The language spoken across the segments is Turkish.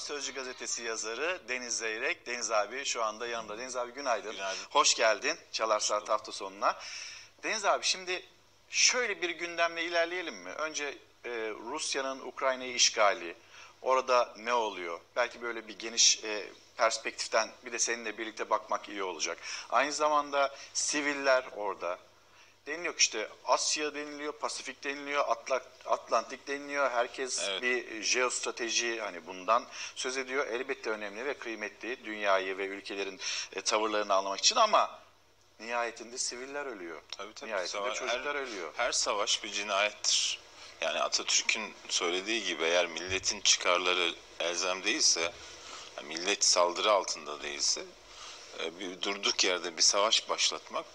Sözcü gazetesi yazarı Deniz Zeyrek. Deniz abi şu anda yanımda. Deniz abi günaydın. Günaydın. Hoş geldin Çalar Saat hafta sonuna. Deniz abi şimdi şöyle bir gündemle ilerleyelim mi? Önce e, Rusya'nın Ukrayna'yı işgali, orada ne oluyor? Belki böyle bir geniş e, perspektiften bir de seninle birlikte bakmak iyi olacak. Aynı zamanda siviller orada. Deniliyor işte Asya deniliyor, Pasifik deniliyor, Atla- Atlantik deniliyor. Herkes Evet. bir jeostrateji hani bundan söz ediyor. Elbette önemli ve kıymetli dünyayı ve ülkelerin e, tavırlarını anlamak için ama nihayetinde siviller ölüyor. Tabii tabii. Nihayetinde Savaş- çocuklar her, ölüyor. Her savaş bir cinayettir. Yani Atatürk'ün söylediği gibi eğer milletin çıkarları elzem değilse, millet saldırı altında değilse, e, bir durduk yerde bir savaş başlatmak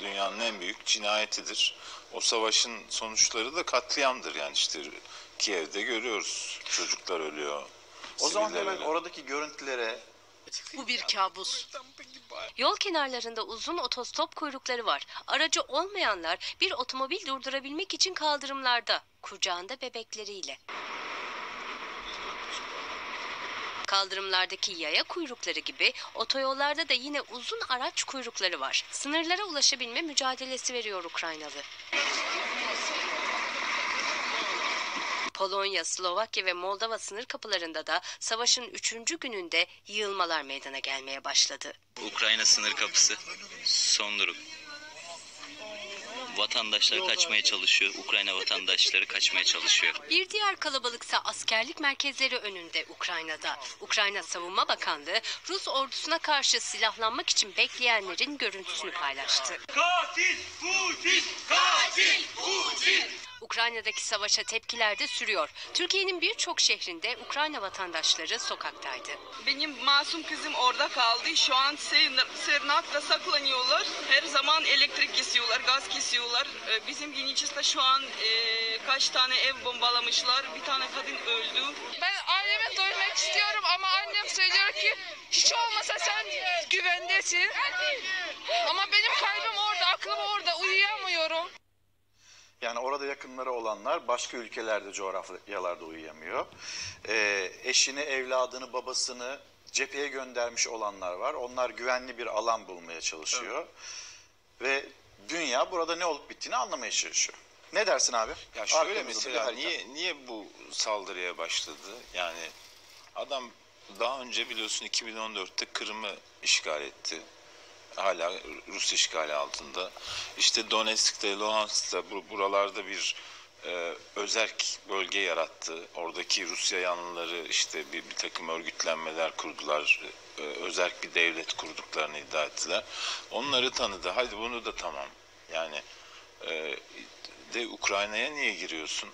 dünyanın en büyük cinayetidir. O savaşın sonuçları da katliamdır. Yani işte Kiev'de görüyoruz. Çocuklar ölüyor. O zaman hemen ölüyor. oradaki görüntülere Bu bir kabus. Yol kenarlarında uzun otostop kuyrukları var. Aracı olmayanlar bir otomobil durdurabilmek için kaldırımlarda, kucağında bebekleriyle. Kaldırımlardaki yaya kuyrukları gibi otoyollarda da yine uzun araç kuyrukları var. Sınırlara ulaşabilme mücadelesi veriyor Ukraynalı. Polonya, Slovakya ve Moldova sınır kapılarında da savaşın üçüncü gününde yığılmalar meydana gelmeye başladı. Ukrayna sınır kapısı. Son durum. Vatandaşlar kaçmaya çalışıyor. Ukrayna vatandaşları kaçmaya çalışıyor. Bir diğer kalabalıksa askerlik merkezleri önünde Ukrayna'da. Ukrayna Savunma Bakanlığı Rus ordusuna karşı silahlanmak için bekleyenlerin görüntüsünü paylaştı. Katil Putin! Katil Putin! Ukrayna'daki savaşa tepkiler de sürüyor. Türkiye'nin birçok şehrinde Ukrayna vatandaşları sokaktaydı. Benim masum kızım orada kaldı. Şu an Sırnak'ta saklanıyorlar. Her zaman elektrik kesiyorlar, gaz kesiyorlar. Ee, Bizim Yeniçis'te şu an e, kaç tane ev bombalamışlar. Bir tane kadın öldü. Ben annemi duymak istiyorum ama annem söylüyor ki hiç olmasa sen güvendesin. Ama benim kalbim orada, aklım orada, uyuyamıyorum. Yani orada yakınları olanlar başka ülkelerde coğrafyalarda uyuyamıyor. Ee, eşini, evladını, babasını cepheye göndermiş olanlar var. Onlar güvenli bir alan bulmaya çalışıyor. Ve dünya burada ne olup bittiğini anlamaya çalışıyor. Ne dersin abi? Ya şöyle Arkamızda mesela niye niye bu saldırıya başladı? Yani adam daha önce biliyorsun 2014'te Kırım'ı işgal etti. Hala Rus işgali altında. İşte Donetsk'te, Luhansk'ta bu- buralarda bir e, özerk bölge yarattı. Oradaki Rusya yanlıları işte bir, bir takım örgütlenmeler kurdular. E, özerk bir devlet kurduklarını iddia ettiler. Onları tanıdı. Hadi bunu da tamam. Yani e, de Ukrayna'ya niye giriyorsun?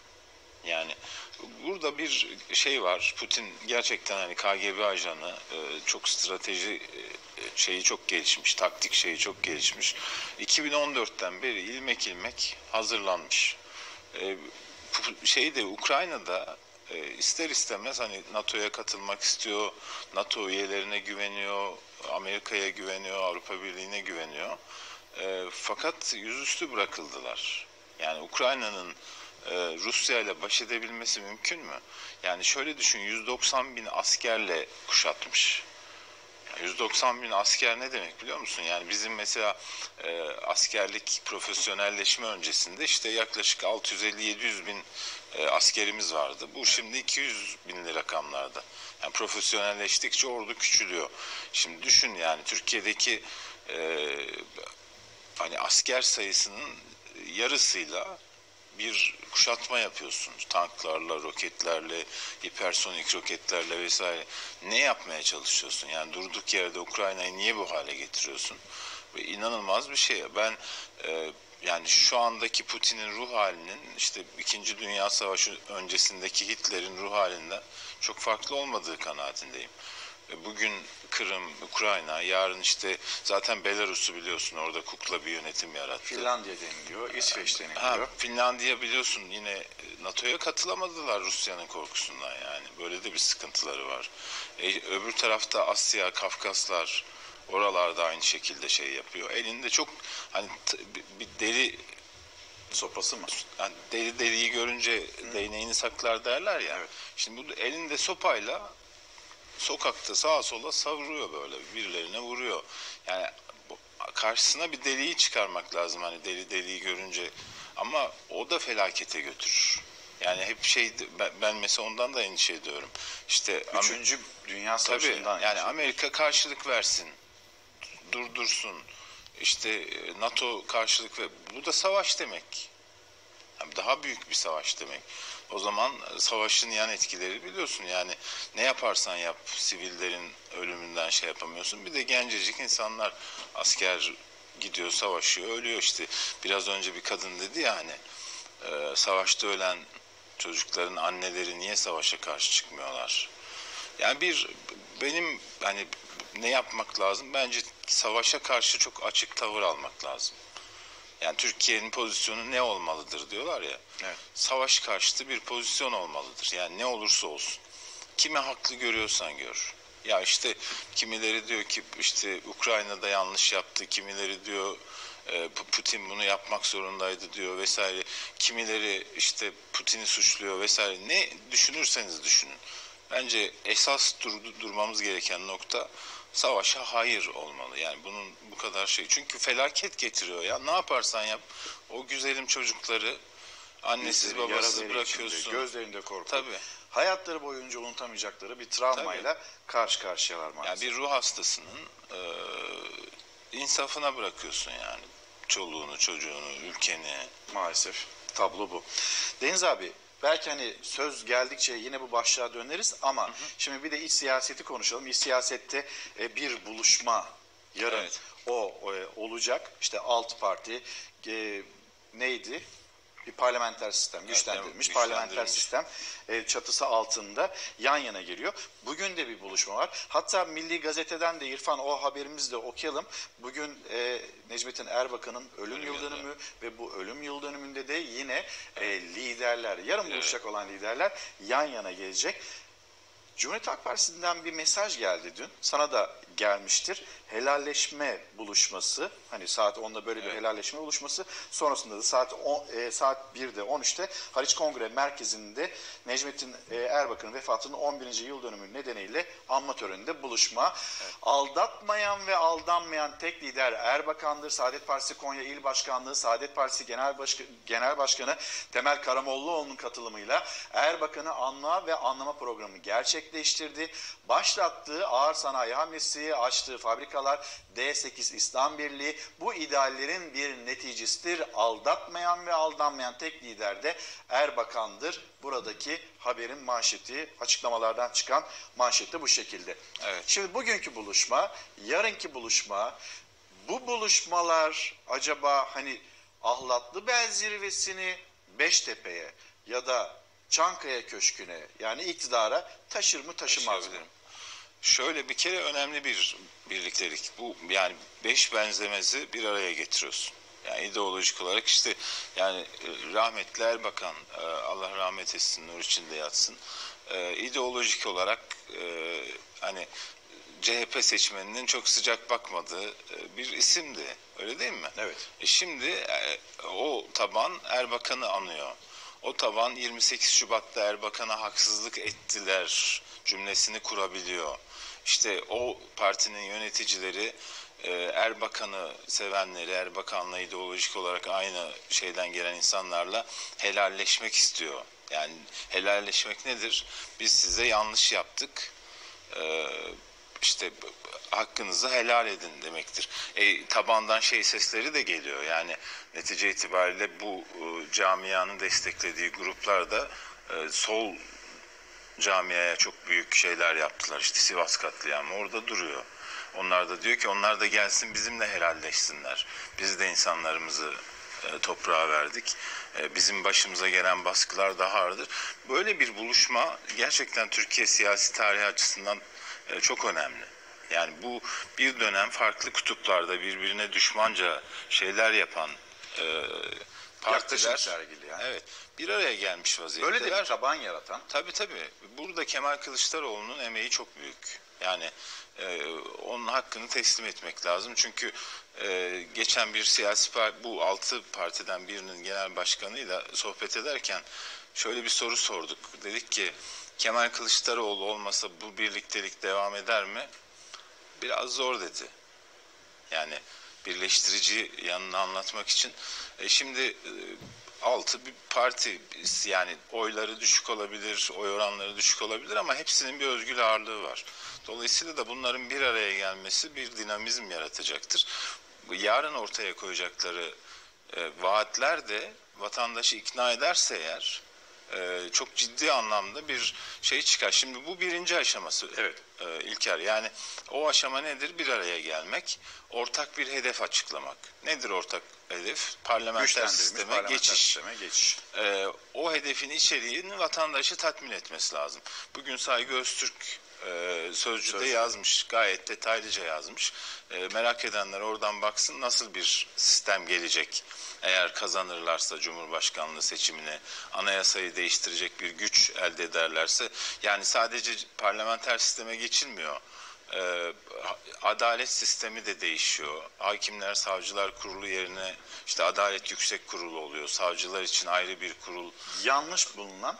Yani burada bir şey var. Putin gerçekten hani KGB ajanı e, çok strateji e, şeyi çok gelişmiş, taktik şeyi çok gelişmiş. 2014'ten beri ilmek ilmek hazırlanmış. E, şey de Ukrayna'da e, ister istemez hani NATO'ya katılmak istiyor, NATO üyelerine güveniyor, Amerika'ya güveniyor, Avrupa Birliği'ne güveniyor. E, fakat yüzüstü bırakıldılar. Yani Ukrayna'nın e, Rusya ile baş edebilmesi mümkün mü? Yani şöyle düşün 190 bin askerle kuşatmış. 190 bin asker ne demek biliyor musun? Yani bizim mesela e, askerlik profesyonelleşme öncesinde işte yaklaşık 650-700 bin e, askerimiz vardı. Bu şimdi 200 binli rakamlarda. Yani profesyonelleştikçe ordu küçülüyor. Şimdi düşün yani Türkiye'deki e, hani asker sayısının yarısıyla bir kuşatma yapıyorsun. Tanklarla, roketlerle, hipersonik roketlerle vesaire. Ne yapmaya çalışıyorsun? Yani durduk yerde Ukrayna'yı niye bu hale getiriyorsun? Ve inanılmaz bir şey. Ben e, yani şu andaki Putin'in ruh halinin işte 2. Dünya Savaşı öncesindeki Hitler'in ruh halinden çok farklı olmadığı kanaatindeyim. Bugün Kırım, Ukrayna, yarın işte zaten Belarus'u biliyorsun orada kukla bir yönetim yarattı. Finlandiya deniliyor, İsveç deniliyor. Ha, Finlandiya biliyorsun yine NATO'ya katılamadılar Rusya'nın korkusundan yani. Böyle de bir sıkıntıları var. E, öbür tarafta Asya, Kafkaslar oralarda aynı şekilde şey yapıyor. Elinde çok hani bir- deli Sopası mı? yani deli deliyi görünce değneğini saklar derler ya. Evet. Şimdi bu elinde sopayla sokakta sağa sola savuruyor böyle birilerine vuruyor. Yani karşısına bir deliği çıkarmak lazım hani deli deliği görünce ama o da felakete götürür. Yani hep şey ben, mesela ondan da endişe ediyorum. İşte Amer- Üçüncü Dünya Tabii Savaşı'ndan. yani Amerika karşılık versin, durdursun. İşte e, NATO karşılık ve bu da savaş demek. Yani daha büyük bir savaş demek. O zaman e, savaşın yan etkileri biliyorsun yani ne yaparsan yap sivillerin ölümünden şey yapamıyorsun. Bir de gencecik insanlar asker gidiyor savaşıyor ölüyor işte. Biraz önce bir kadın dedi ya hani e, savaşta ölen çocukların anneleri niye savaşa karşı çıkmıyorlar? Yani bir benim hani ne yapmak lazım? Bence savaşa karşı çok açık tavır almak lazım. Yani Türkiye'nin pozisyonu ne olmalıdır diyorlar ya. Evet. Savaş karşıtı bir pozisyon olmalıdır. Yani ne olursa olsun. Kimi haklı görüyorsan gör. Ya işte kimileri diyor ki işte Ukrayna'da yanlış yaptı, kimileri diyor e, Putin bunu yapmak zorundaydı diyor vesaire. Kimileri işte Putin'i suçluyor vesaire. Ne düşünürseniz düşünün. Bence esas dur- durmamız gereken nokta savaşa hayır olmalı. Yani bunun bu kadar şey. Çünkü felaket getiriyor ya. Ne yaparsan yap o güzelim çocukları annesiz babasız bırakıyorsun. içinde, gözlerinde korku. Tabii. Hayatları boyunca unutamayacakları bir travmayla karşı karşıyalar Yani maalesef. bir ruh hastasının e, insafına bırakıyorsun yani. Çoluğunu, çocuğunu, ülkeni. Maalesef tablo bu. Deniz abi belki hani söz geldikçe yine bu başlığa döneriz ama şimdi bir de iç siyaseti konuşalım. İç siyasette e, bir buluşma yarın Evet. o e, olacak. İşte alt parti e, neydi? Bir parlamenter sistem, güçlendirilmiş, evet, parlamenter sistem e, çatısı altında yan yana geliyor. Bugün de bir buluşma var. Hatta Milli Gazete'den de İrfan o haberimizi de okuyalım. Bugün e, Necmettin Erbakan'ın ölüm, Ölüm yıl dönümü ve bu ölüm yıl dönümünde de yine e, liderler, yarın buluşacak olan liderler yan yana gelecek. Cumhuriyet Halk Partisi'nden bir mesaj geldi dün. Sana da gelmiştir. Helalleşme buluşması. Hani saat 10'da böyle bir Evet. helalleşme buluşması. Sonrasında da saat 10, e, saat 1'de 13'te Haliç Kongre Merkezi'nde Necmettin e, Erbakan'ın vefatının 11. yıl dönümü nedeniyle anma töreninde buluşma. Aldatmayan ve aldanmayan tek lider Erbakan'dır. Saadet Partisi Konya İl Başkanlığı, Saadet Partisi Genel, Başka- Genel Başkanı Temel Karamollaoğlu'nun katılımıyla Erbakan'ı anma ve anlama programı gerçekleştirdi. Başlattığı ağır sanayi hamlesi, açtığı fabrikalar, D8 İslam Birliği bu ideallerin bir neticesidir. Aldatmayan ve aldanmayan tek lider de Erbakan'dır. Buradaki haberin manşeti, açıklamalardan çıkan manşeti bu şekilde. Evet. Şimdi bugünkü buluşma, yarınki buluşma, bu buluşmalar acaba hani Ahlatlı Bel Zirvesi'ni Beştepe'ye ya da Çankaya Köşkü'ne yani iktidara taşır mı taşımaz mı? Şöyle bir kere önemli bir birliktelik. Bu yani beş benzemezi bir araya getiriyorsun. Yani ideolojik olarak işte yani e, rahmetli Erbakan e, Allah rahmet etsin nur içinde yatsın. E, ideolojik olarak hani CHP seçmeninin çok sıcak bakmadığı bir isimdi. Öyle değil mi? Evet. E şimdi o taban Erbakan'ı anıyor. O taban 28 Şubat'ta Erbakan'a haksızlık ettiler cümlesini kurabiliyor. İşte o partinin yöneticileri e, Erbakan'ı sevenleri, Erbakan'la ideolojik olarak aynı şeyden gelen insanlarla helalleşmek istiyor. Yani helalleşmek nedir? Biz size yanlış yaptık. Ee, işte hakkınızı helal edin demektir. E, tabandan şey sesleri de geliyor. Yani netice itibariyle bu e, camianın desteklediği gruplar da e, sol camiaya çok büyük şeyler yaptılar. İşte Sivas katliamı orada duruyor. Onlar da diyor ki onlar da gelsin bizimle helalleşsinler. Biz de insanlarımızı e, toprağa verdik. E, bizim başımıza gelen baskılar daha ağırdır. Böyle bir buluşma gerçekten Türkiye siyasi tarihi açısından e, çok önemli. Yani bu bir dönem farklı kutuplarda birbirine düşmanca şeyler yapan e, partiler sergileyen. evet bir araya gelmiş vaziyetteler. Böyle de bir taban yaratan. Tabii tabii. Burada Kemal Kılıçdaroğlu'nun emeği çok büyük. Yani e, onun hakkını teslim etmek lazım. Çünkü e, geçen bir siyasi parti, bu altı partiden birinin genel başkanıyla sohbet ederken şöyle bir soru sorduk. Dedik ki Kemal Kılıçdaroğlu olmasa bu birliktelik devam eder mi? Biraz zor dedi. Yani birleştirici yanını anlatmak için. E şimdi e, altı bir parti yani oyları düşük olabilir, oy oranları düşük olabilir ama hepsinin bir özgür ağırlığı var. Dolayısıyla da bunların bir araya gelmesi bir dinamizm yaratacaktır. Yarın ortaya koyacakları e, vaatler de vatandaşı ikna ederse eğer e, çok ciddi anlamda bir şey çıkar. Şimdi bu birinci aşaması Evet. e, İlker. Yani o aşama nedir? Bir araya gelmek, ortak bir hedef açıklamak. Nedir ortak hedef? Parlamenter sisteme parlamenter geçiş. sisteme geçiş. Ee, o hedefin içeriğini vatandaşı tatmin etmesi lazım. Bugün Saygı Öztürk e, Sözcü'de Sözcü. yazmış, gayet detaylıca yazmış. E, merak edenler oradan baksın nasıl bir sistem gelecek. Eğer kazanırlarsa Cumhurbaşkanlığı seçimini, anayasayı değiştirecek bir güç elde ederlerse, yani sadece parlamenter sisteme geçilmiyor. E, adalet sistemi de değişiyor. Hakimler, savcılar kurulu yerine işte adalet yüksek kurulu oluyor. Savcılar için ayrı bir kurul. Yanlış bulunan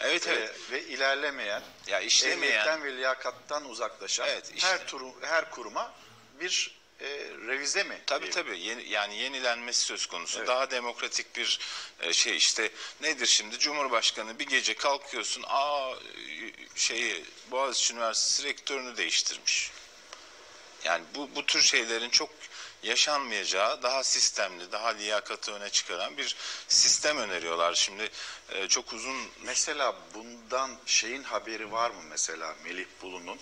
Evet evet. ve ilerlemeyen, Ya işlemeyen ehliyetten ve liyakattan uzaklaşan Evet, işte. her turu, her kuruma bir e, revize mi? Tabii tabii yeni, yani yenilenmesi söz konusu. Evet. Daha demokratik bir e, şey işte nedir şimdi Cumhurbaşkanı bir gece kalkıyorsun aa şeyi Boğaziçi Üniversitesi rektörünü değiştirmiş. Yani bu bu tür şeylerin çok yaşanmayacağı daha sistemli, daha liyakatı öne çıkaran bir sistem öneriyorlar. Şimdi e, çok uzun Mesela bundan şeyin haberi var mı mesela Melih Bulu'nun?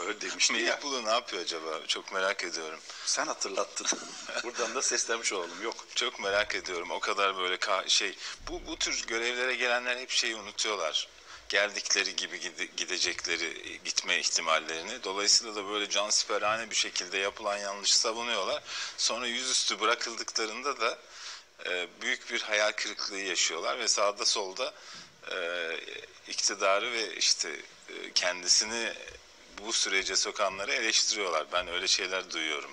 Öyle demişti ya. Melih Bulu ne yapıyor acaba? Çok merak ediyorum. Sen hatırlattın. Buradan da seslenmiş olalım. Yok. Çok merak ediyorum. O kadar böyle şey bu bu tür görevlere gelenler hep şeyi unutuyorlar. Geldikleri gibi gide- gidecekleri gitme ihtimallerini. Dolayısıyla da böyle cansiperhane bir şekilde yapılan yanlışı savunuyorlar. Sonra yüzüstü bırakıldıklarında da e, büyük bir hayal kırıklığı yaşıyorlar ve sağda solda e, iktidarı ve işte e, kendisini bu sürece sokanları eleştiriyorlar. Ben öyle şeyler duyuyorum.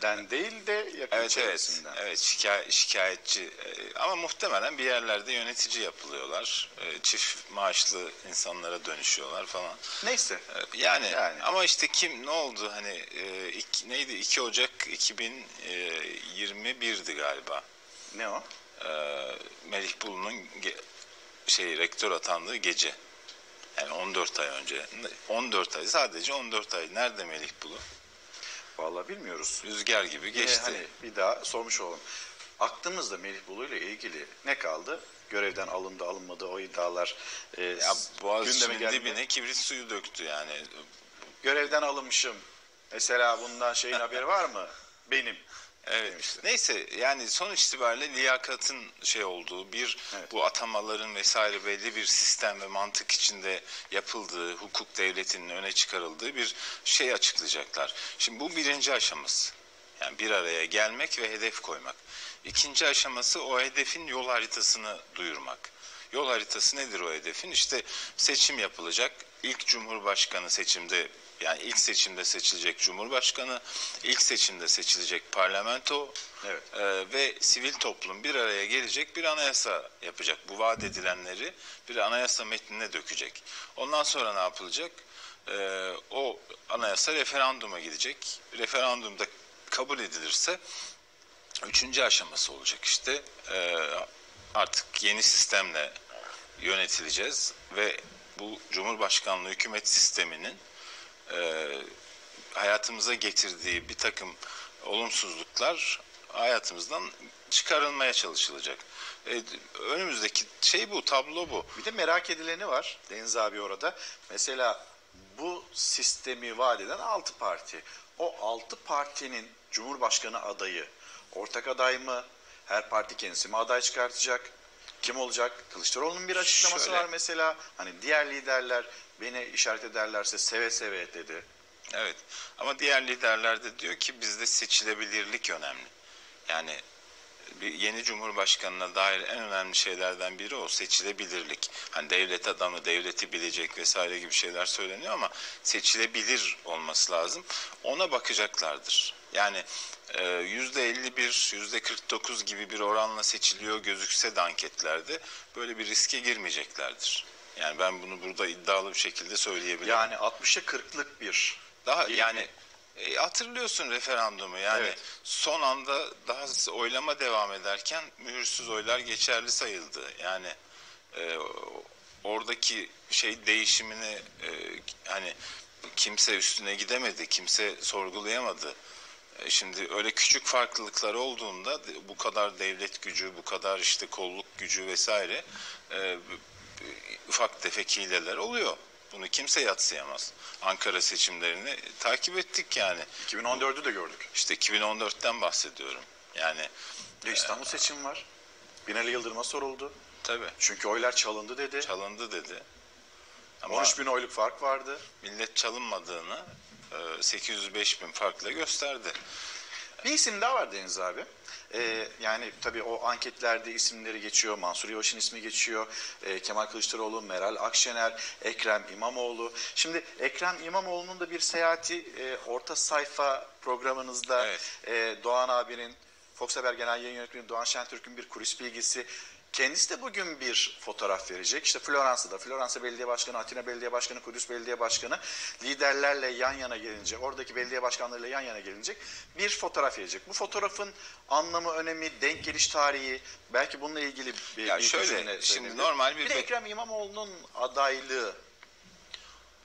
Kendisinden değil de yakın Evet evet. çevresinden. Evet şikay- şikayetçi Ee, ama muhtemelen bir yerlerde yönetici yapılıyorlar. Ee, Çift maaşlı insanlara dönüşüyorlar falan. Neyse. Ee, Yani, Yani. ama işte kim ne oldu hani e, iki- neydi 2 Ocak 2021'di galiba. Ne o? Melih Bulu'nun şey rektör atandığı gece. Yani 14 ay önce. 14 ay sadece 14 ay. Nerede Melih Bulu? Vallahi bilmiyoruz. Rüzgar gibi geçti. hani bir daha sormuş olalım. Aklımızda Melih Bulu ile ilgili ne kaldı? Görevden alındı alınmadı o iddialar e, Ya gündeme geldi. dibine kibrit suyu döktü yani. Görevden alınmışım. Mesela bundan şeyin haberi var mı? Benim. Evet. demişti. Neyse yani sonuç itibariyle liyakatın şey olduğu bir Evet. bu atamaların vesaire belli bir sistem ve mantık içinde yapıldığı, hukuk devletinin öne çıkarıldığı bir şey açıklayacaklar. Şimdi bu birinci aşaması. Yani bir araya gelmek ve hedef koymak. İkinci aşaması o hedefin yol haritasını duyurmak. Yol haritası nedir o hedefin? İşte seçim yapılacak. İlk Cumhurbaşkanı seçimde yani ilk seçimde seçilecek Cumhurbaşkanı, ilk seçimde seçilecek parlamento Evet. e, ve sivil toplum bir araya gelecek bir anayasa yapacak. Bu vaat edilenleri bir anayasa metnine dökecek. Ondan sonra ne yapılacak? E, o anayasa referanduma gidecek. Referandumda kabul edilirse Üçüncü aşaması olacak işte. Ee, artık yeni sistemle yönetileceğiz ve bu Cumhurbaşkanlığı hükümet sisteminin e, hayatımıza getirdiği bir takım olumsuzluklar hayatımızdan çıkarılmaya çalışılacak. E, önümüzdeki şey bu, tablo bu. Bir de merak edileni var Deniz abi orada. Mesela bu sistemi vaat eden 6 parti. O 6 partinin Cumhurbaşkanı adayı ortak aday mı? Her parti kendisi mi aday çıkartacak? Kim olacak? Kılıçdaroğlu'nun bir açıklaması Şöyle. var mesela. Hani diğer liderler beni işaret ederlerse seve seve dedi. Evet ama diğer liderler de diyor ki bizde seçilebilirlik önemli. Yani bir yeni cumhurbaşkanına dair en önemli şeylerden biri o seçilebilirlik. Hani devlet adamı devleti bilecek vesaire gibi şeyler söyleniyor ama seçilebilir olması lazım. Ona bakacaklardır. Yani e, yüzde 51, yüzde 49 gibi bir oranla seçiliyor gözükse de anketlerde böyle bir riske girmeyeceklerdir. Yani ben bunu burada iddialı bir şekilde söyleyebilirim. Yani 60'a 40'lık bir. Daha Değil yani mi? e, hatırlıyorsun referandumu yani Evet. son anda daha oylama devam ederken mühürsüz oylar geçerli sayıldı. Yani e, oradaki şey değişimini e, hani kimse üstüne gidemedi, kimse sorgulayamadı. E, Şimdi öyle küçük farklılıklar olduğunda bu kadar devlet gücü, bu kadar işte kolluk gücü vesaire e, ufak tefek hileler oluyor. Bunu kimse yatsıyamaz. Ankara seçimlerini takip ettik yani. 2014'ü de gördük. İşte 2014'ten bahsediyorum. Yani Ya İstanbul seçim var. Binali Yıldırım'a soruldu. tabii Çünkü oylar çalındı dedi. çalındı dedi. Ama 13 bin oyluk fark vardı. millet çalınmadığını e, 805 bin farkla gösterdi. Bir isim daha var Deniz abi. Ee, yani tabii o anketlerde isimleri geçiyor. Mansur Yavaş'ın ismi geçiyor. Ee, Kemal Kılıçdaroğlu, Meral Akşener, Ekrem İmamoğlu. Şimdi Ekrem İmamoğlu'nun da bir seyahati e, orta sayfa programınızda Evet. e, Doğan abinin, Fox Haber Genel Yayın Yönetmeni Doğan Şentürk'ün bir kulis bilgisi. Kendisi de bugün bir fotoğraf verecek. İşte Floransa'da, Floransa Belediye Başkanı, Atina Belediye Başkanı, Kudüs Belediye Başkanı liderlerle yan yana gelince, oradaki belediye başkanlarıyla yan yana gelinecek bir fotoğraf verecek. Bu fotoğrafın anlamı, önemi, denk geliş tarihi, belki bununla ilgili bir, Ya bir şöyle, şimdi normal bir Bir de Ekrem İmamoğlu'nun adaylığı.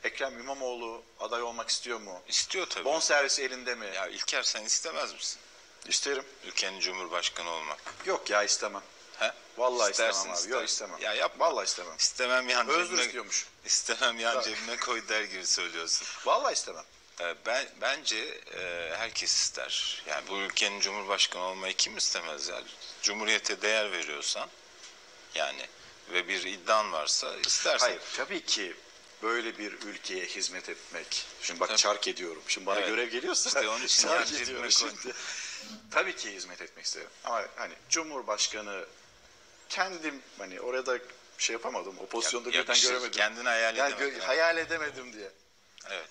Ekrem İmamoğlu aday olmak istiyor mu? İstiyor tabii. Bon servisi elinde mi? Ya İlker sen istemez misin? İsterim. Ülkenin cumhurbaşkanı olmak. Yok ya istemem. He? Vallahi İstersin, istemem abi. ister. Yok istemem. Ya yapma. Vallahi istemem. İstemem yan Özgür cebime, istiyormuş. istemem yan cebime koy der gibi söylüyorsun. Vallahi istemem. Ee, Ben bence e, herkes ister. Yani bu ülkenin cumhurbaşkanı olmayı kim istemez ya? Cumhuriyete değer veriyorsan yani ve bir iddian varsa istersin. Hayır tabii ki böyle bir ülkeye hizmet etmek. Şimdi bak Tabii. çark ediyorum. Şimdi bana Evet. görev geliyorsa İşte onun için çark ediyorum şimdi. Tabii ki hizmet etmek isterim. Ama hani Cumhurbaşkanı kendim hani orada şey yapamadım. O pozisyonda birden Yakışır. göremedim. Kendini hayal yani edemedim. gö- hayal edemedim diye. Evet.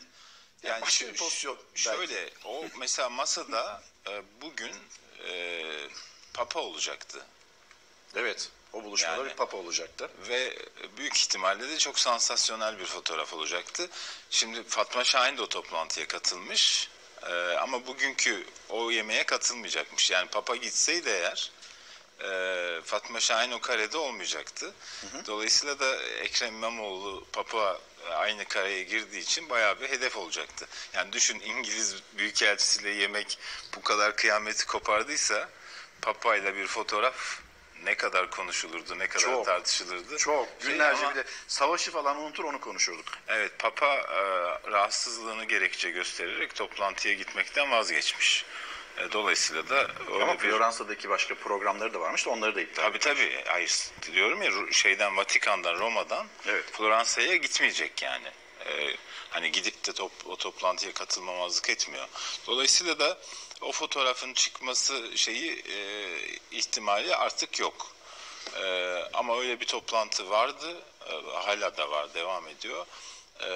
Yani başka şu- bir pozisyon belki. Şöyle o mesela masada e, bugün e, Papa olacaktı. Evet. O buluşmada Yani- bir papa olacaktı. ve büyük ihtimalle de çok sansasyonel bir fotoğraf olacaktı. Şimdi Fatma Şahin de o toplantıya katılmış Ee, ama bugünkü o yemeğe katılmayacakmış. Yani Papa gitseydi eğer e, Fatma Şahin o karede olmayacaktı. Dolayısıyla da Ekrem İmamoğlu Papa aynı kareye girdiği için bayağı bir hedef olacaktı. Yani düşün İngiliz Büyükelçisiyle yemek bu kadar kıyameti kopardıysa Papa ile bir fotoğraf ne kadar konuşulurdu, ne kadar Çok. tartışılırdı. Çok. Şey Günlerce ama- bile savaşı falan unutur onu konuşurduk. Evet, Papa e, rahatsızlığını gerekçe göstererek toplantıya gitmekten vazgeçmiş. E, dolayısıyla da Ama bir... Floransa'daki başka programları da varmış da onları da iptal Tabii tabii. Hayır, diyorum ya şeyden Vatikan'dan Roma'dan Evet. Floransa'ya gitmeyecek yani. E, hani gidip de top, o toplantıya katılmamazlık etmiyor. Dolayısıyla da o fotoğrafın çıkması şeyi e, ihtimali artık yok. E, ama öyle bir toplantı vardı. E, hala da var, devam ediyor. E,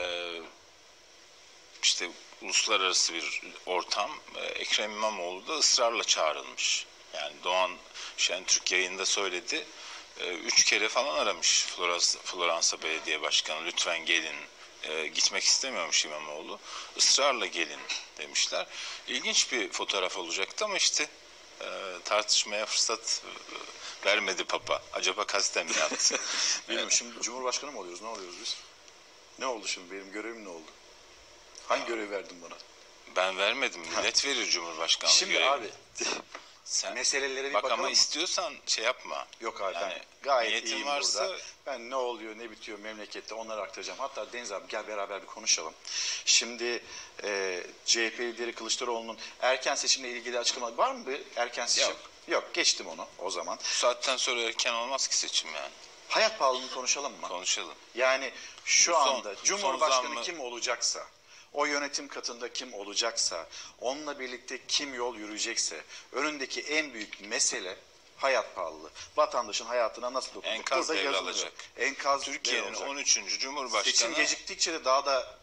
işte uluslararası bir ortam. Ee, Ekrem İmamoğlu da ısrarla çağrılmış. Yani Doğan Şentürk yayında söyledi. Ee, Üç kere falan aramış Floransa, Floransa Belediye Başkanı lütfen gelin. Ee, gitmek istemiyormuş İmamoğlu. Israrla gelin demişler. İlginç bir fotoğraf olacaktı ama işte e, tartışmaya fırsat e, vermedi Papa. Acaba kasten mi yaptı? Bilmiyorum şimdi Cumhurbaşkanı mı oluyoruz? Ne oluyoruz biz? Ne oldu şimdi? Benim görevim ne oldu? Hangi görev verdin bana? ben vermedim. Millet verir Cumhurbaşkanlığı Şimdi görevi. abi Sen meselelere bir Bak bakalım. ama istiyorsan şey yapma. Yok abi Yani ben gayet niyetin iyiyim varsa- burada. Ben ne oluyor ne bitiyor memlekette onları aktaracağım. Hatta Deniz abi gel beraber bir konuşalım. Şimdi e, CHP lideri Kılıçdaroğlu'nun erken seçimle ilgili açıklama var mı bir erken seçim? Yok. Yok geçtim onu o zaman. Bu saatten sonra erken olmaz ki seçim yani. Hayat pahalılığını konuşalım mı? Konuşalım. Yani şu son- anda son Cumhurbaşkanı zammı- kim olacaksa, o yönetim katında kim olacaksa, onunla birlikte kim yol yürüyecekse, önündeki en büyük mesele hayat pahalılığı. Vatandaşın hayatına nasıl dokunacak? Enkaz Burada devri yazılıyor. alacak. Enkaz Türkiye'nin devri alacak. 13. Cumhurbaşkanı Seçim geciktikçe de daha da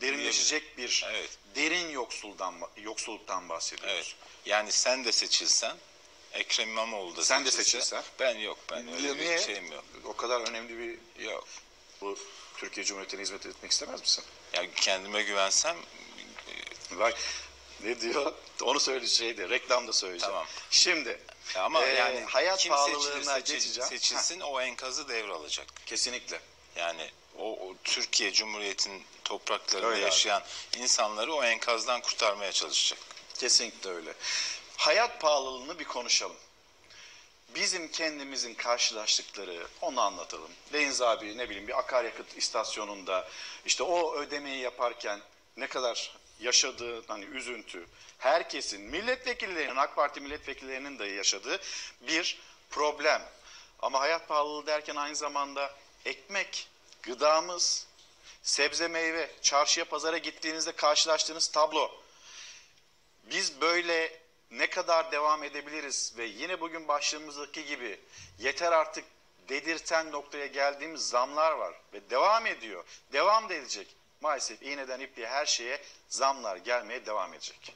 derinleşecek bir Evet. derin yoksuldan yoksulluktan bahsediyoruz. Evet. Yani sen de seçilsen Ekrem İmamoğlu da Sen de seçilse, seçilsen? Ben yok. Ben öyle Niye? bir şeyim yok. O kadar önemli bir Yok. Bu Türkiye Cumhuriyeti'ne hizmet etmek istemez misin? Ya kendime güvensem Bak ne diyor? Onu söyle şeydi, reklamda söyleyeceğim. Tamam. Şimdi ama e, yani hayat kim pahalılığına geçeceğim. seçilsin o enkazı devralacak. Heh, kesinlikle. Yani o, o Türkiye Cumhuriyeti'nin topraklarında Öyle abi. yaşayan insanları o enkazdan kurtarmaya çalışacak. Kesinlikle öyle. Hayat pahalılığını bir konuşalım. Bizim kendimizin karşılaştıkları onu anlatalım. Deniz abi ne bileyim bir akaryakıt istasyonunda işte o ödemeyi yaparken ne kadar yaşadığı hani üzüntü herkesin milletvekillerinin AK Parti milletvekillerinin de yaşadığı bir problem. Ama hayat pahalılığı derken aynı zamanda ekmek, gıdamız, sebze meyve, çarşıya pazara gittiğinizde karşılaştığınız tablo biz böyle ne kadar devam edebiliriz ve yine bugün başlığımızdaki gibi yeter artık dedirten noktaya geldiğimiz zamlar var ve devam ediyor. Devam da edecek. Maalesef iğneden ipliğe her şeye zamlar gelmeye devam edecek.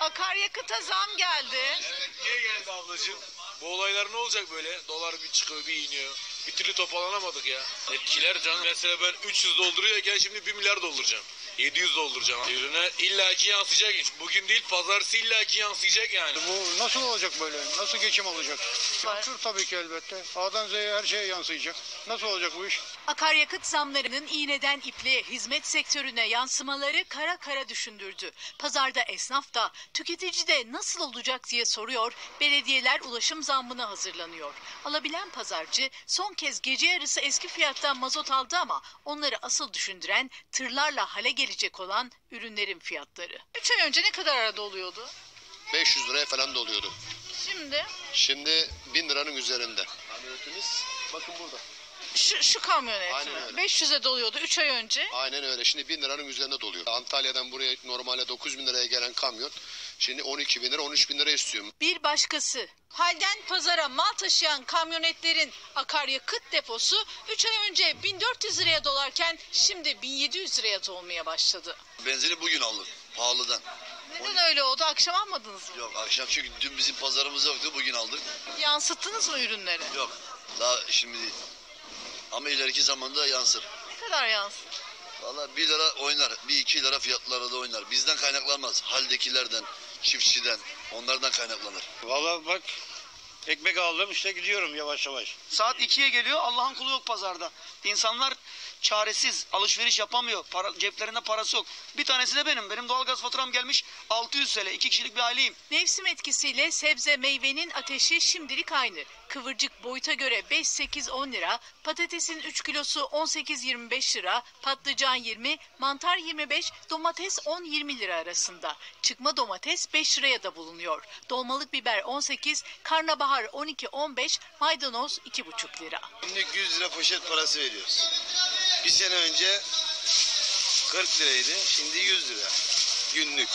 Akaryakıta zam geldi. Evet niye geldi ablacığım? Bu olaylar ne olacak böyle? Dolar bir çıkıyor bir iniyor. Bir türlü toparlanamadık ya. Etkiler canım. Mesela ben 300 dolduruyorken şimdi 1 milyar dolduracağım. 700 dolduracağım. Ürüne illaki yansıyacak. Bugün değil pazartesi illaki yansıyacak yani. Bu nasıl olacak böyle? Nasıl geçim olacak? Yansır tabii ki elbette. A'dan Z'ye her şeye yansıyacak. Nasıl olacak bu iş? Akaryakıt zamlarının iğneden ipliğe hizmet sektörüne yansımaları kara kara düşündürdü. Pazarda esnaf da tüketici de nasıl olacak diye soruyor. Belediyeler ulaşım zammına hazırlanıyor. Alabilen pazarcı son kez gece yarısı eski fiyattan mazot aldı ama onları asıl düşündüren tırlarla hale gelecek olan ürünlerin fiyatları. 3 ay önce ne kadar arada oluyordu? 500 liraya falan doluyordu. Şimdi Şimdi 1000 liranın üzerinde. Kamyonetimiz bakın burada. Şu, şu kamyonet Aynen mi? öyle. 500'e doluyordu 3 ay önce. Aynen öyle. Şimdi 1000 liranın üzerinde doluyor. Antalya'dan buraya normalde 9 bin liraya gelen kamyon şimdi 12 bin lira 13 bin lira istiyorum. Bir başkası. Halden pazara mal taşıyan kamyonetlerin akaryakıt deposu 3 ay önce 1400 liraya dolarken şimdi 1700 liraya dolmaya başladı. Benzini bugün aldım pahalıdan. Neden öyle oldu? Akşam almadınız mı? Yok akşam çünkü dün bizim pazarımız yoktu bugün aldık. Yansıttınız mı ürünleri? Yok daha şimdi değil. Ama ileriki zamanda yansır. Ne kadar yansın? Valla 1 lira oynar, 1-2 lira fiyatları da oynar. Bizden kaynaklanmaz. Haldekilerden, çiftçiden, onlardan kaynaklanır. Vallahi bak ekmek aldım işte gidiyorum yavaş yavaş. Saat 2'ye geliyor Allah'ın kulu yok pazarda. İnsanlar çaresiz alışveriş yapamıyor. Para, ceplerinde parası yok. Bir tanesi de benim. Benim doğalgaz faturam gelmiş 600 TL. İki kişilik bir aileyim. Mevsim etkisiyle sebze meyvenin ateşi şimdilik aynı. Kıvırcık boyuta göre 5-8-10 lira, patatesin 3 kilosu 18-25 lira, patlıcan 20, mantar 25, domates 10-20 lira arasında. Çıkma domates 5 liraya da bulunuyor. Dolmalık biber 18, karnabahar 12-15, maydanoz 2,5 lira. Günlük 100 lira poşet parası veriyoruz. Bir sene önce 40 liraydı, şimdi 100 lira. Günlük.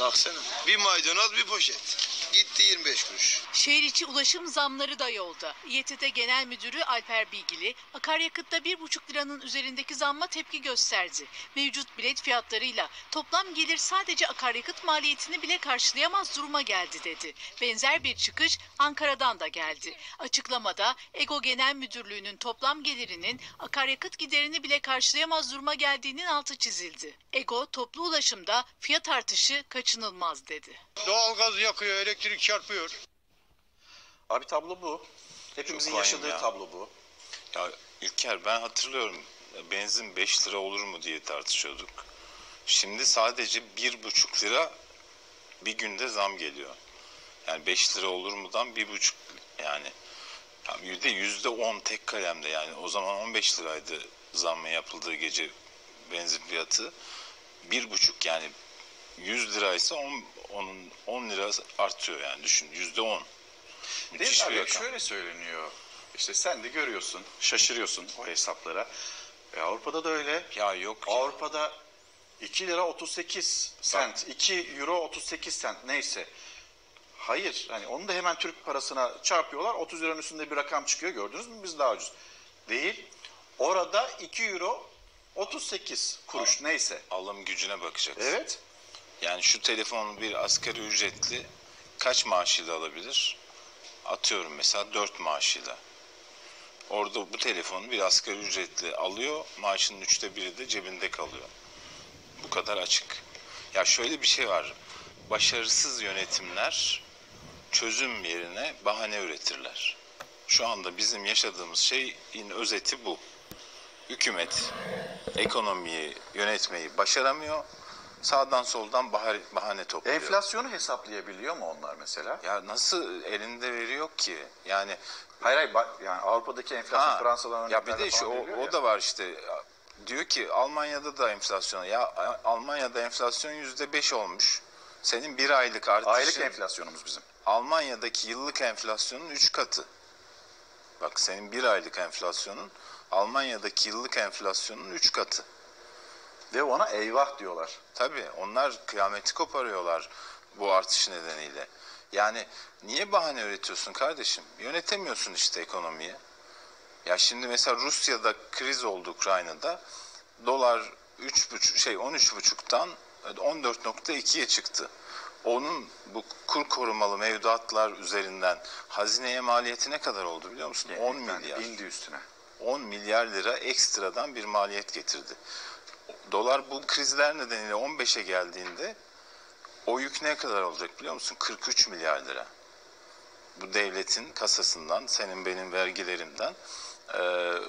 Baksana. Bir maydanoz bir poşet. Gitti 25 kuruş. Şehir içi ulaşım zamları da yolda. İETT Genel Müdürü Alper Bilgili, akaryakıtta 1,5 liranın üzerindeki zamma tepki gösterdi. Mevcut bilet fiyatlarıyla toplam gelir sadece akaryakıt maliyetini bile karşılayamaz duruma geldi dedi. Benzer bir çıkış Ankara'dan da geldi. Açıklamada EGO Genel Müdürlüğü'nün toplam gelirinin akaryakıt giderini bile karşılayamaz duruma geldiğinin altı çizildi. EGO toplu ulaşımda fiyat artışı kaçınılmaz dedi. Doğalgaz yakıyor, elektrik çarpıyor. Abi tablo bu. Hepimizin Çok yaşadığı ya. tablo bu. Ya İlker ben hatırlıyorum benzin 5 lira olur mu diye tartışıyorduk. Şimdi sadece 1,5 lira bir günde zam geliyor. Yani 5 lira olur mudan 1,5 yani yüzde yüzde 10 tek kalemde yani o zaman 15 liraydı zammı yapıldığı gece benzin fiyatı. 1,5 yani 100 liraysa 10, onun 10 lira artıyor yani düşün yüzde 10. Değil Müthiş mi bir abi? rakam. Şöyle söyleniyor. İşte sen de görüyorsun, şaşırıyorsun o hesaplara. E, Avrupa'da da öyle. Ya yok ya. Avrupa'da 2 lira 38 sent, 2 euro 38 sent neyse. Hayır, hani onu da hemen Türk parasına çarpıyorlar. 30 liranın üstünde bir rakam çıkıyor. Gördünüz mü biz daha ucuz. Değil. Orada 2 euro 38 kuruş neyse. alım gücüne bakacaksın. Evet. Yani şu telefonu bir asgari ücretli kaç maaşıyla alabilir? Atıyorum mesela 4 maaşıyla. Orada bu telefonu bir asgari ücretli alıyor, maaşının üçte biri de cebinde kalıyor. Bu kadar açık. Ya şöyle bir şey var. Başarısız yönetimler çözüm yerine bahane üretirler. Şu anda bizim yaşadığımız şeyin özeti bu. Hükümet ekonomiyi yönetmeyi başaramıyor. Sağdan soldan bahane, bahane topluyor. Enflasyonu hesaplayabiliyor mu onlar mesela? Ya nasıl elinde veri yok ki? Yani Hayır hayır bak- yani Avrupa'daki enflasyon Ha, Fransa'dan ya bir de şu o, o ya. da var işte diyor ki Almanya'da da enflasyon ya Almanya'da enflasyon yüzde beş olmuş. Senin bir aylık artışın Aylık enflasyonumuz bizim. Almanya'daki yıllık enflasyonun üç katı. Bak senin bir aylık enflasyonun Almanya'daki yıllık enflasyonun üç katı. Ve ona eyvah diyorlar. Tabii onlar kıyameti koparıyorlar bu artış nedeniyle. Yani niye bahane üretiyorsun kardeşim? Yönetemiyorsun işte ekonomiyi. Ya şimdi mesela Rusya'da kriz oldu Ukrayna'da. Dolar 3,5 şey 13,5'tan 14.2'ye çıktı. Onun bu kur korumalı mevduatlar üzerinden hazineye maliyeti ne kadar oldu biliyor musun? 10 milyar. İndi üstüne. 10 milyar lira ekstradan bir maliyet getirdi. Dolar bu krizler nedeniyle 15'e geldiğinde o yük ne kadar olacak biliyor musun? 43 milyar lira. Bu devletin kasasından, senin benim vergilerimden eee,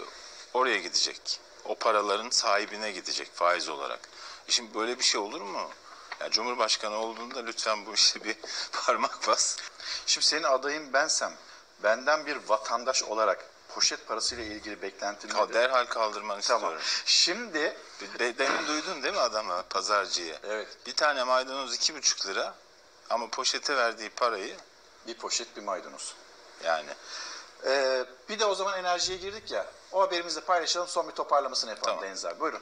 oraya gidecek. O paraların sahibine gidecek faiz olarak. E Şimdi böyle bir şey olur mu? Ya Cumhurbaşkanı olduğunda lütfen bu işe bir parmak bas. Şimdi senin adayın bensem, benden bir vatandaş olarak poşet parasıyla ilgili beklentin Kal- nedir? Derhal kaldırmanı Tamam. istiyorum. Şimdi De- demin duydun değil mi adamı pazarcıyı? Evet. Bir tane maydanoz iki buçuk lira ama poşete verdiği parayı bir poşet bir maydanoz. yani Ee, bir de o zaman enerjiye girdik ya. O haberimizi paylaşalım son bir toparlamasını yapalım Tamam. Deniz abi. Buyurun.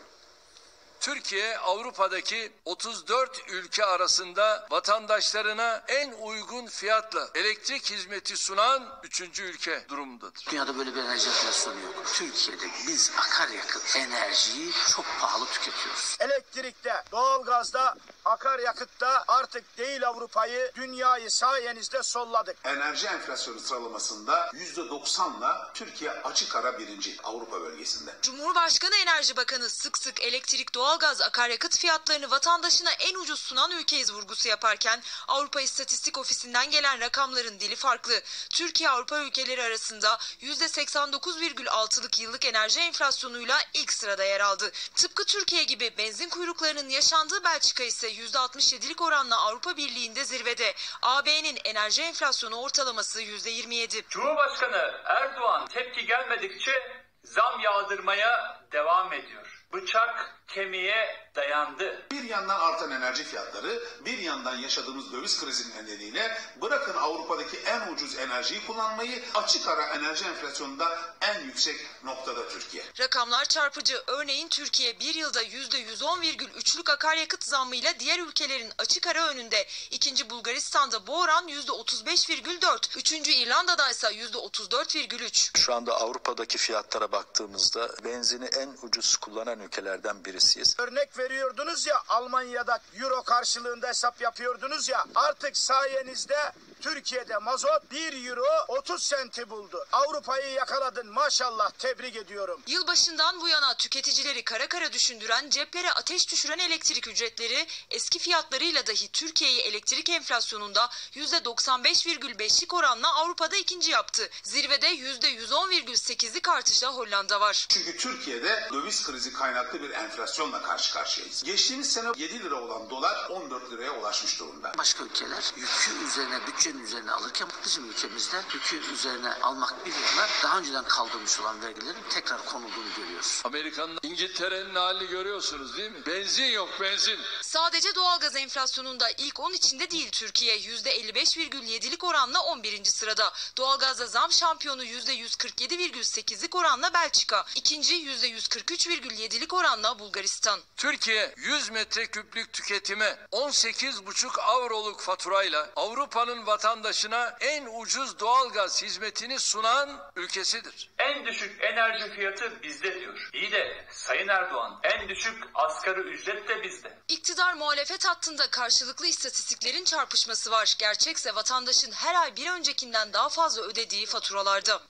Türkiye Avrupa'daki 34 ülke arasında vatandaşlarına en uygun fiyatla elektrik hizmeti sunan 3. ülke durumundadır. Dünyada böyle bir enerji enflasyonu yok. Türkiye'de biz akaryakıt enerjiyi çok pahalı tüketiyoruz. Elektrikte, doğalgazda, akaryakıtta artık değil Avrupa'yı, dünyayı sayenizde solladık. Enerji enflasyonu sıralamasında %90'la Türkiye açık ara birinci Avrupa bölgesinde. Cumhurbaşkanı Enerji Bakanı sık sık elektrik, doğalgaz, akaryakıt fiyatlarını vatandaşına en ucuz sunan ülkeyiz vurgusu yaparken Avrupa İstatistik Ofisi'nden gelen rakamların dili farklı. Türkiye Avrupa ülkeleri arasında %89,6'lık yıllık enerji enflasyonuyla ilk sırada yer aldı. Tıpkı Türkiye gibi benzin kuyruklarının yaşandığı Belçika ise %67'lik oranla Avrupa Birliği'nde zirvede. AB'nin enerji enflasyonu ortalaması %27. Cumhurbaşkanı Erdoğan tepki gelmedikçe zam yağdırmaya devam ediyor. Bıçak kemiğe dayandı. Bir yandan artan enerji fiyatları, bir yandan yaşadığımız döviz krizi nedeniyle bırakın Avrupa'daki en ucuz enerjiyi kullanmayı açık ara enerji enflasyonunda en yüksek noktada Türkiye. Rakamlar çarpıcı. Örneğin Türkiye bir yılda %110,3'lük akaryakıt zammıyla diğer ülkelerin açık ara önünde. İkinci Bulgaristan'da bu oran %35,4. Üçüncü İrlanda'da ise %34,3. Şu anda Avrupa'daki fiyatlara baktığımızda benzini en ucuz kullanan ülkelerden birisiyiz. Örnek veriyordunuz ya Almanya'da euro karşılığında hesap yapıyordunuz ya artık sayenizde Türkiye'de mazot 1 euro 30 senti buldu. Avrupa'yı yakaladın maşallah tebrik ediyorum. Yılbaşından bu yana tüketicileri kara kara düşündüren, ceplere ateş düşüren elektrik ücretleri eski fiyatlarıyla dahi Türkiye'yi elektrik enflasyonunda %95,5'lik oranla Avrupa'da ikinci yaptı. Zirvede %110,8'lik artışla Hollanda var. Çünkü Türkiye'de döviz krizi kaynaklı bir enflasyonla karşı karşıyayız. Geçtiğimiz sene 7 lira olan dolar 14 liraya ulaşmış durumda. Başka ülkeler yükü üzerine, bütçenin üzerine alırken bizim ülkemizde yükü üzerine almak bir yana daha önceden kaldırmış olan vergilerin tekrar konulduğunu görüyoruz. Amerika'nın, İngiltere'nin halini görüyorsunuz değil mi? Benzin yok benzin. Sadece doğalgaz enflasyonunda ilk 10 içinde değil Türkiye %55,7'lik oranla 11. sırada. Doğalgazda zam şampiyonu %147,8'lik oranla Belçika. İkinci %143,7'lik oranla Bulgaristan. Türkiye 100 metreküplük tüketime 18,5 avroluk faturayla Avrupa'nın vatandaşına en ucuz doğalgaz hizmetini sunan ülkesidir. En düşük enerji fiyatı bizde diyor. İyi de Sayın Erdoğan en düşük asgari ücret de bizde. İktidar muhalefet hattında karşılıklı istatistiklerin çarpışması var. Gerçekse vatandaşın her ay bir öncekinden daha fazla ödediği faturalarda.